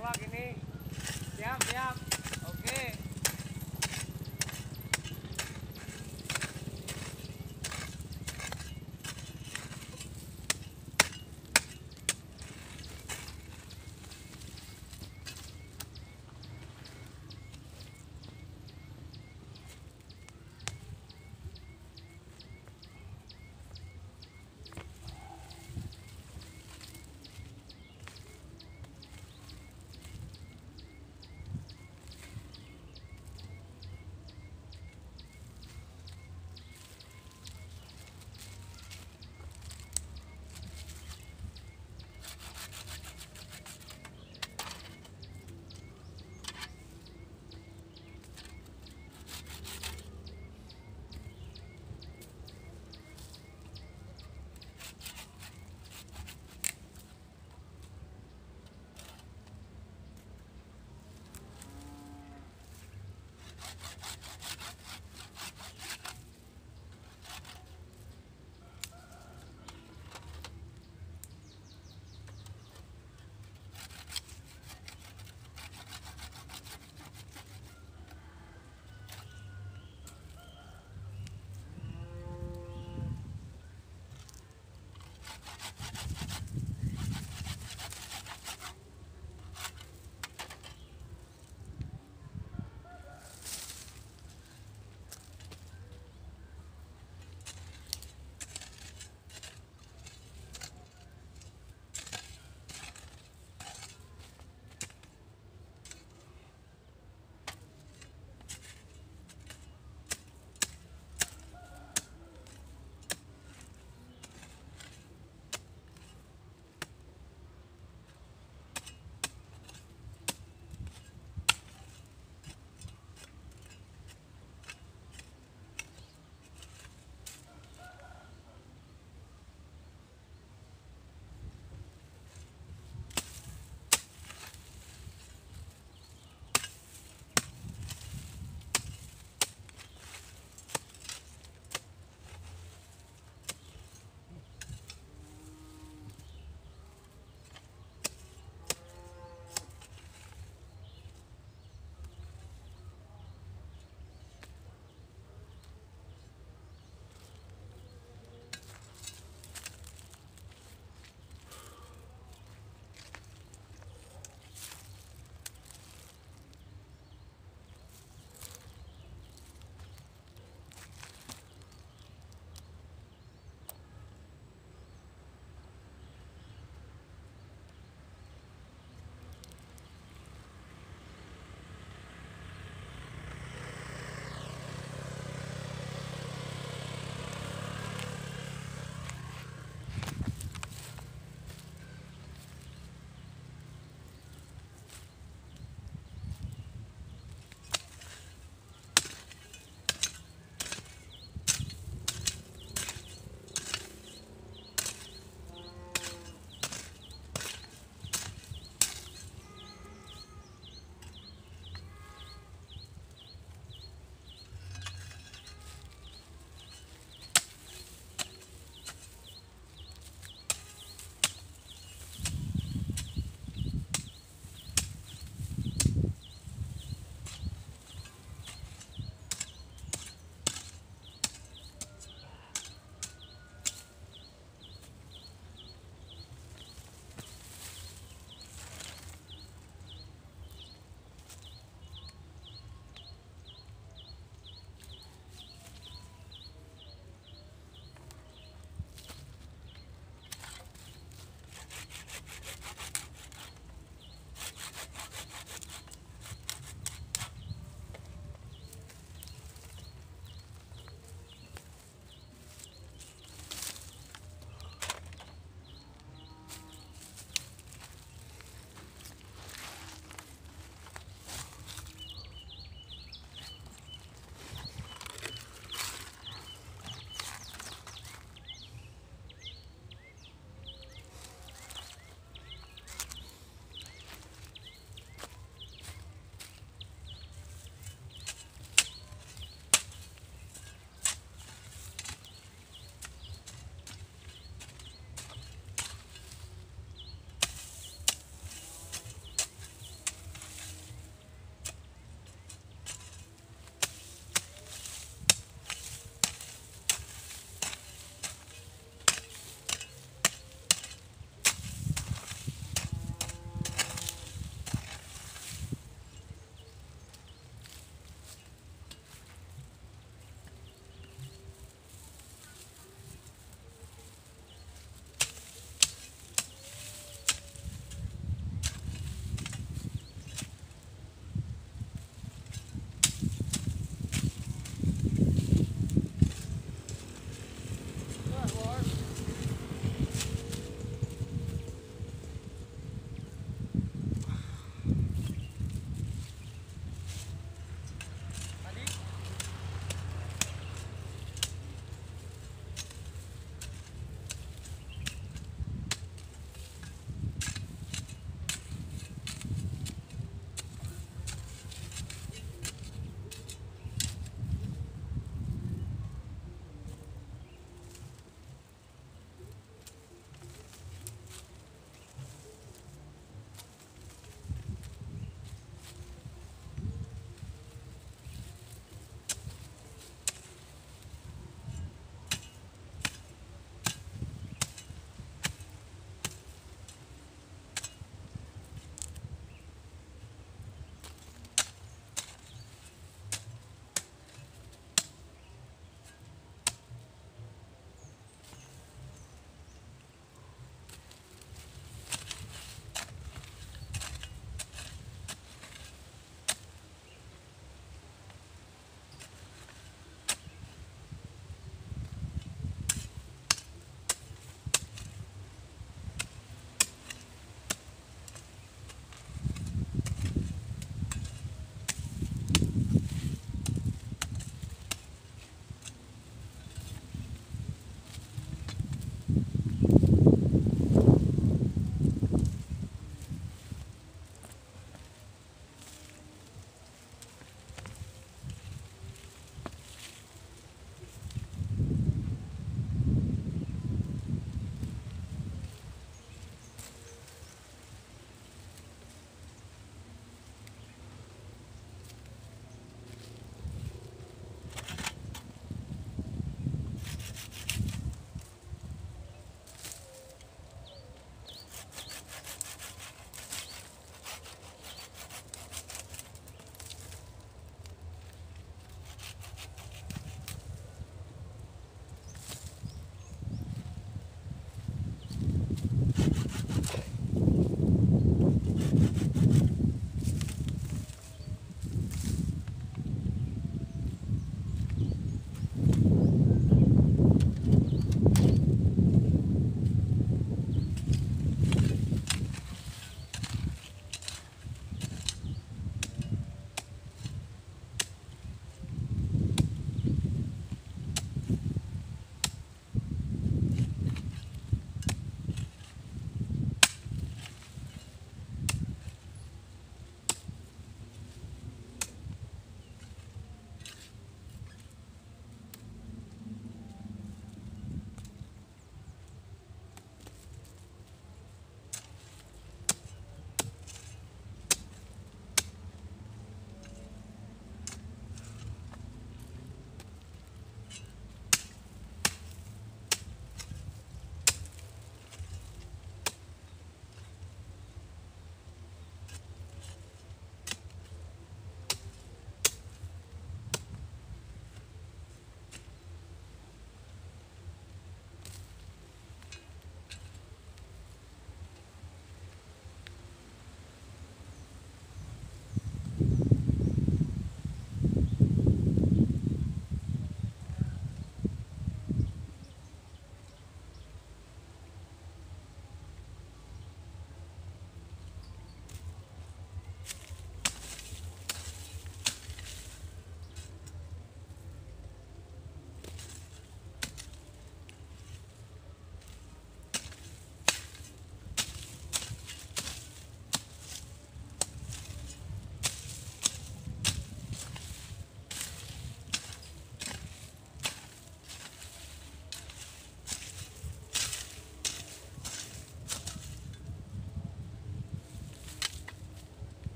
ini. Siap siap.